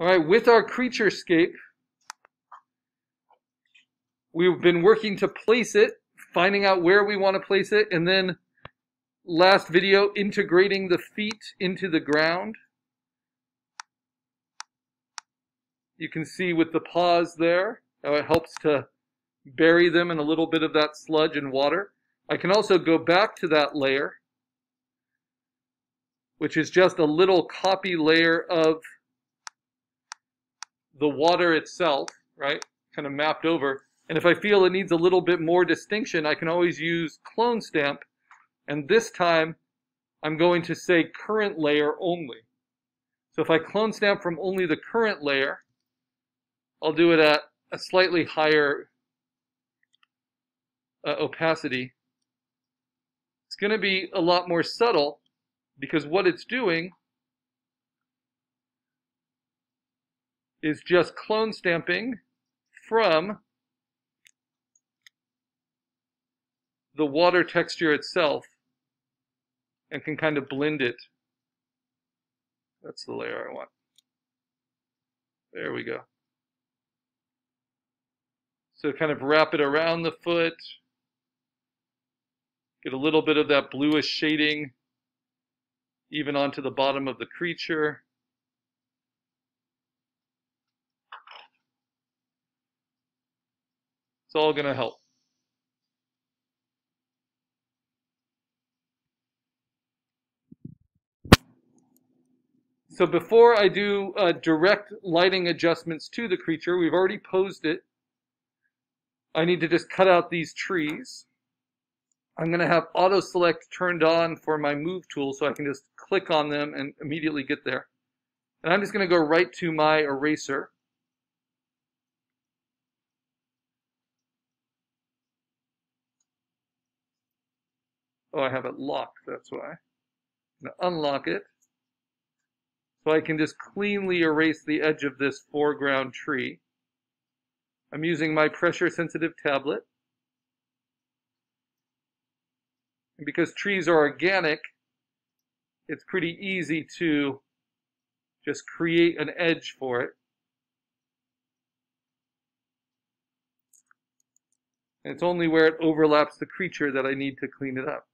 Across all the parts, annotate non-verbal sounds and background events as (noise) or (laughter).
All right, with our creature scape, we've been working to place it, finding out where we want to place it, and then last video, integrating the feet into the ground. You can see with the paws there, how it helps to bury them in a little bit of that sludge and water. I can also go back to that layer, which is just a little copy layer of the water itself, right? Kind of mapped over. And if I feel it needs a little bit more distinction, I can always use clone stamp. And this time, I'm going to say current layer only. So if I clone stamp from only the current layer, I'll do it at a slightly higher uh, opacity. It's going to be a lot more subtle because what it's doing is just clone stamping from the water texture itself and can kind of blend it. That's the layer I want. There we go. So kind of wrap it around the foot. Get a little bit of that bluish shading even onto the bottom of the creature. It's all going to help. So before I do uh, direct lighting adjustments to the creature, we've already posed it. I need to just cut out these trees. I'm going to have auto select turned on for my move tool so I can just click on them and immediately get there. And I'm just going to go right to my eraser. Oh, I have it locked, that's why. I'm going to unlock it. So I can just cleanly erase the edge of this foreground tree. I'm using my pressure sensitive tablet. And because trees are organic, it's pretty easy to just create an edge for it. And it's only where it overlaps the creature that I need to clean it up.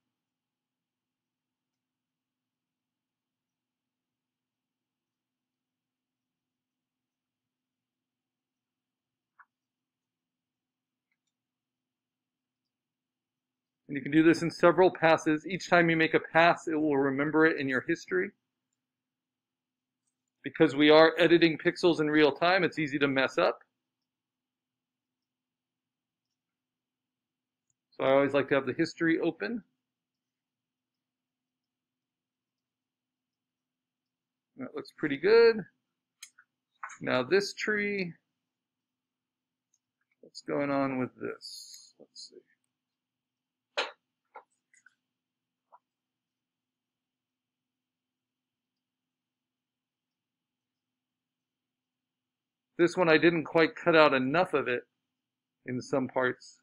And you can do this in several passes. Each time you make a pass, it will remember it in your history. Because we are editing pixels in real time, it's easy to mess up. So I always like to have the history open. That looks pretty good. Now this tree, what's going on with this? Let's see. This one I didn't quite cut out enough of it in some parts.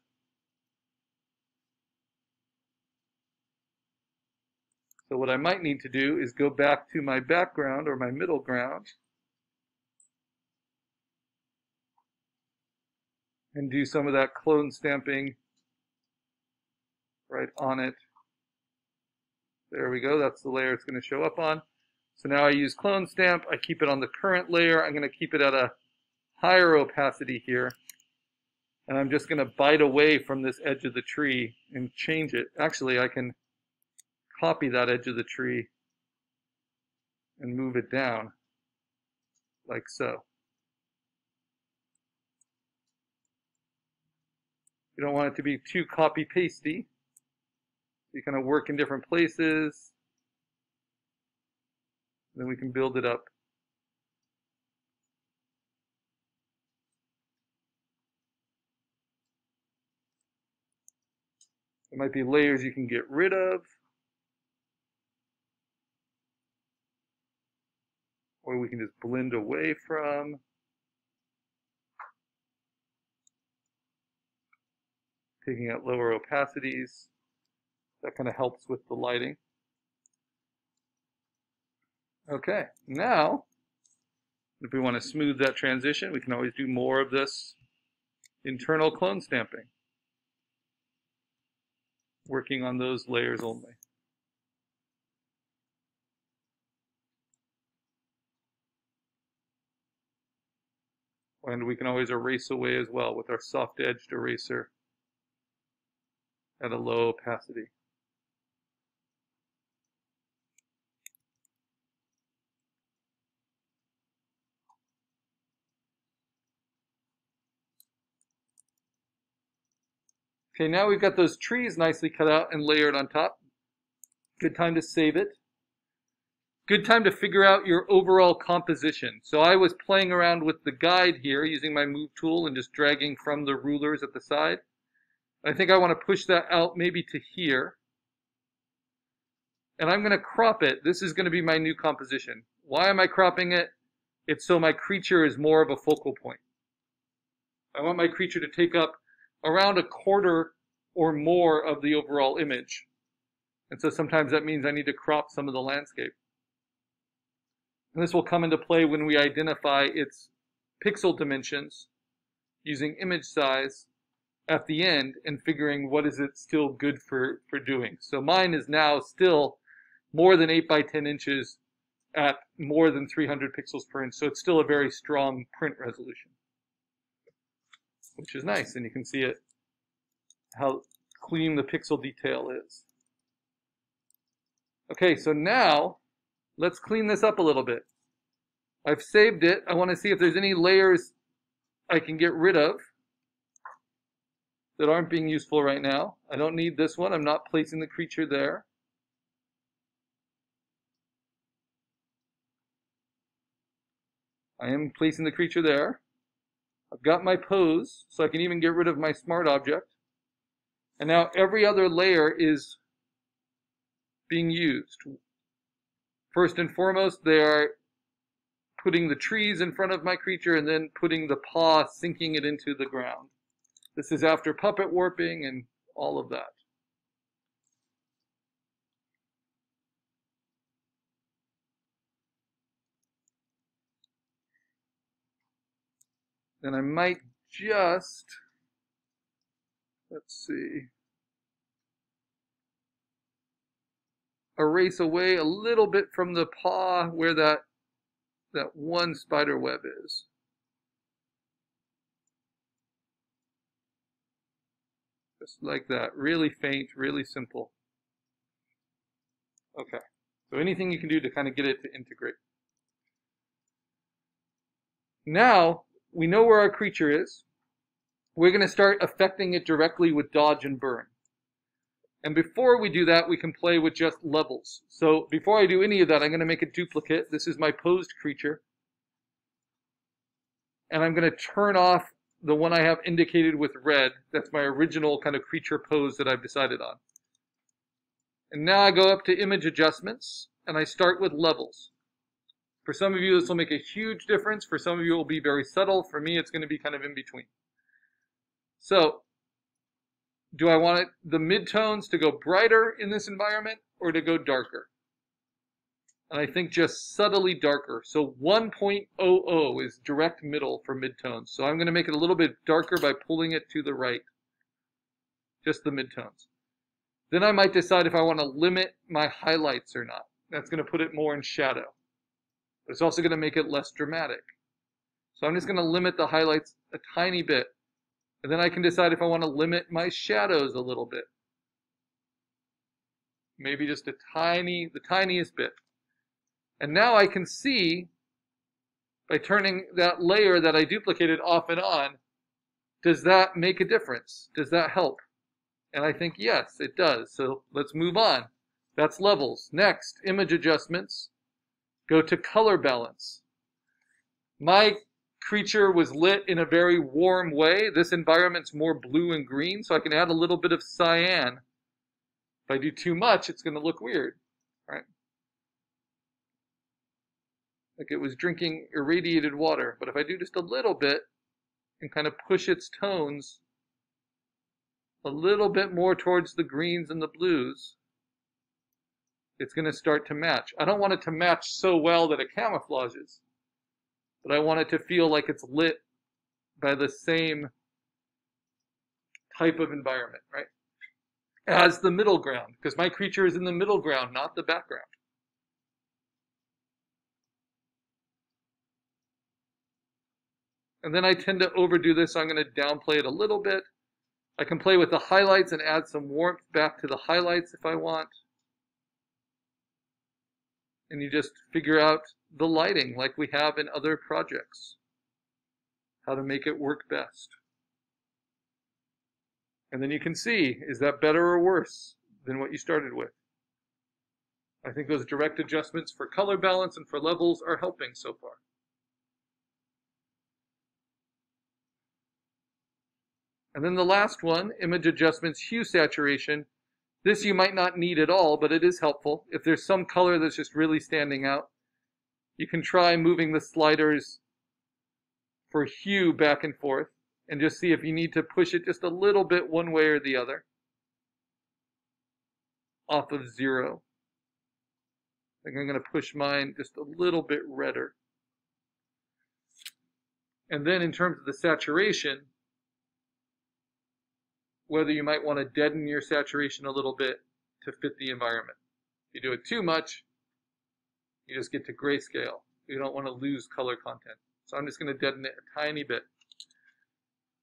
So what I might need to do is go back to my background or my middle ground and do some of that clone stamping right on it. There we go. That's the layer it's going to show up on. So now I use clone stamp. I keep it on the current layer. I'm going to keep it at a higher opacity here. And I'm just going to bite away from this edge of the tree and change it. Actually, I can copy that edge of the tree and move it down like so. You don't want it to be too copy pasty. You kind of work in different places. Then we can build it up. There might be layers you can get rid of. Or we can just blend away from. Taking out lower opacities. That kind of helps with the lighting. Okay, now If we want to smooth that transition, we can always do more of this internal clone stamping, working on those layers only. And we can always erase away as well with our soft edged eraser at a low opacity. Okay, now we've got those trees nicely cut out and layered on top. Good time to save it. Good time to figure out your overall composition. So I was playing around with the guide here using my move tool and just dragging from the rulers at the side. I think I want to push that out maybe to here. And I'm going to crop it. This is going to be my new composition. Why am I cropping it? It's so my creature is more of a focal point. I want my creature to take up around a quarter or more of the overall image. And so sometimes that means I need to crop some of the landscape. And this will come into play when we identify its pixel dimensions using image size at the end and figuring what is it still good for, for doing. So mine is now still more than 8 by 10 inches at more than 300 pixels per inch. So it's still a very strong print resolution which is nice. And you can see it, how clean the pixel detail is. Okay, so now let's clean this up a little bit. I've saved it. I want to see if there's any layers I can get rid of that aren't being useful right now. I don't need this one. I'm not placing the creature there. I am placing the creature there. I've got my pose, so I can even get rid of my smart object. And now every other layer is being used. First and foremost, they are putting the trees in front of my creature and then putting the paw, sinking it into the ground. This is after puppet warping and all of that. Then I might just, let's see, erase away a little bit from the paw where that, that one spider web is. Just like that, really faint, really simple. Okay, so anything you can do to kind of get it to integrate. Now, we know where our creature is. We're going to start affecting it directly with dodge and burn. And before we do that, we can play with just levels. So before I do any of that, I'm going to make a duplicate. This is my posed creature. And I'm going to turn off the one I have indicated with red. That's my original kind of creature pose that I've decided on. And now I go up to image adjustments and I start with levels. For some of you, this will make a huge difference. For some of you, it will be very subtle. For me, it's going to be kind of in between. So, do I want the midtones to go brighter in this environment or to go darker? And I think just subtly darker. So 1.00 is direct middle for midtones. So I'm going to make it a little bit darker by pulling it to the right. Just the midtones. Then I might decide if I want to limit my highlights or not. That's going to put it more in shadow but it's also going to make it less dramatic. So I'm just going to limit the highlights a tiny bit. And then I can decide if I want to limit my shadows a little bit. Maybe just a tiny, the tiniest bit. And now I can see, by turning that layer that I duplicated off and on, does that make a difference? Does that help? And I think yes, it does. So let's move on. That's levels. Next, image adjustments. Go to color balance. My creature was lit in a very warm way. This environment's more blue and green, so I can add a little bit of cyan. If I do too much, it's going to look weird, right? Like it was drinking irradiated water. But if I do just a little bit and kind of push its tones a little bit more towards the greens and the blues, it's going to start to match. I don't want it to match so well that it camouflages. but I want it to feel like it's lit by the same type of environment, right? As the middle ground, because my creature is in the middle ground, not the background. And then I tend to overdo this, so I'm going to downplay it a little bit. I can play with the highlights and add some warmth back to the highlights if I want. And you just figure out the lighting like we have in other projects. How to make it work best. And then you can see, is that better or worse than what you started with? I think those direct adjustments for color balance and for levels are helping so far. And then the last one, image adjustments, hue saturation. This you might not need at all, but it is helpful. If there's some color that's just really standing out, you can try moving the sliders for hue back and forth and just see if you need to push it just a little bit one way or the other off of zero. I think I'm going to push mine just a little bit redder. And then in terms of the saturation, whether you might want to deaden your saturation a little bit to fit the environment. If you do it too much, you just get to grayscale. You don't want to lose color content. So I'm just going to deaden it a tiny bit.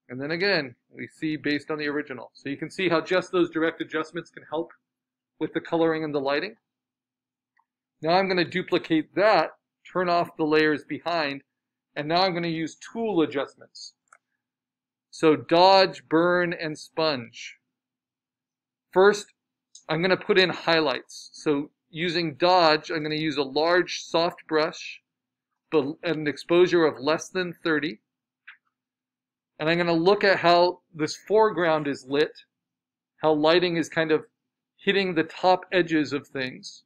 And then again, we see based on the original. So you can see how just those direct adjustments can help with the coloring and the lighting. Now I'm going to duplicate that, turn off the layers behind, and now I'm going to use tool adjustments. So dodge, burn, and sponge. First, I'm going to put in highlights. So using dodge, I'm going to use a large soft brush, but an exposure of less than 30. And I'm going to look at how this foreground is lit, how lighting is kind of hitting the top edges of things.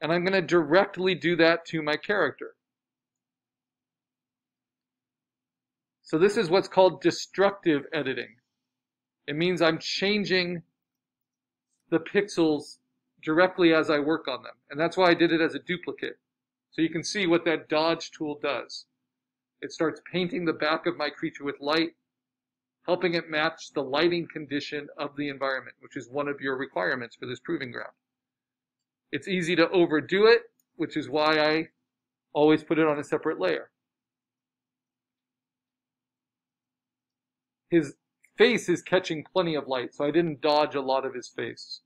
And I'm going to directly do that to my character. So this is what's called destructive editing. It means I'm changing the pixels directly as I work on them. And that's why I did it as a duplicate. So you can see what that dodge tool does. It starts painting the back of my creature with light, helping it match the lighting condition of the environment, which is one of your requirements for this proving ground. It's easy to overdo it, which is why I always put it on a separate layer. His face is catching plenty of light, so I didn't dodge a lot of his face.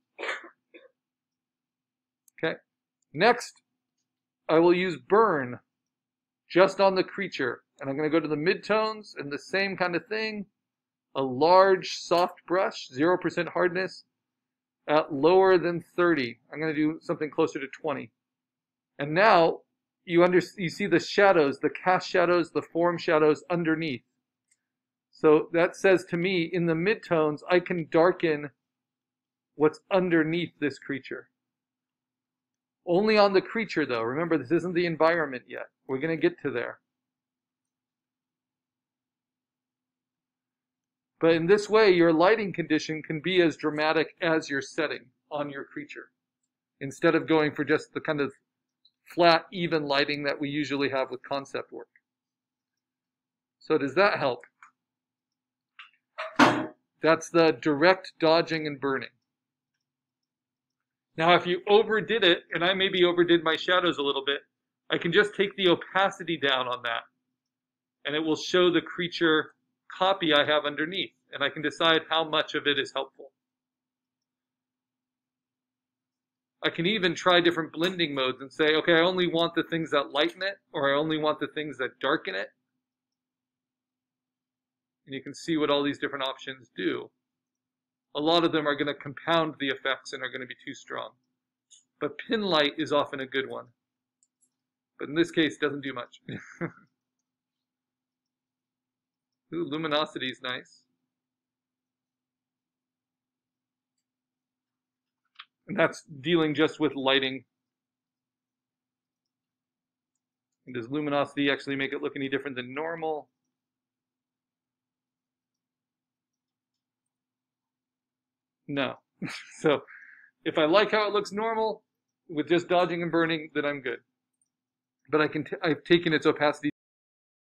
Okay. Next, I will use burn just on the creature. And I'm going to go to the midtones and the same kind of thing. A large soft brush, 0% hardness at lower than 30. I'm going to do something closer to 20. And now you under, you see the shadows, the cast shadows, the form shadows underneath. So that says to me, in the midtones, I can darken what's underneath this creature. Only on the creature, though. Remember, this isn't the environment yet. We're going to get to there. But in this way, your lighting condition can be as dramatic as your setting on your creature. Instead of going for just the kind of flat, even lighting that we usually have with concept work. So does that help? That's the direct dodging and burning. Now, if you overdid it, and I maybe overdid my shadows a little bit, I can just take the opacity down on that, and it will show the creature copy I have underneath, and I can decide how much of it is helpful. I can even try different blending modes and say, okay, I only want the things that lighten it, or I only want the things that darken it. And you can see what all these different options do. A lot of them are going to compound the effects and are going to be too strong. But pin light is often a good one. But in this case, doesn't do much. (laughs) Ooh, luminosity is nice. And that's dealing just with lighting. And does luminosity actually make it look any different than normal? No. (laughs) so if I like how it looks normal with just dodging and burning, then I'm good. but I can t- I've taken its opacity